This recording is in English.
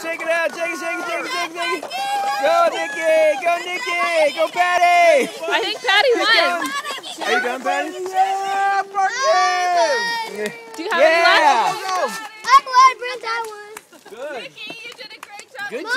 shake it out, shake it, shake it, shake it, shake it. Go, Nikki, go, Nikki, go, Patty. I think Patty won. Are you done, Patty? Yeah, fuck oh, yeah. Do you have yeah. any left? I'm glad Brent, I won. Good. Nikki, you did a great job. Good job.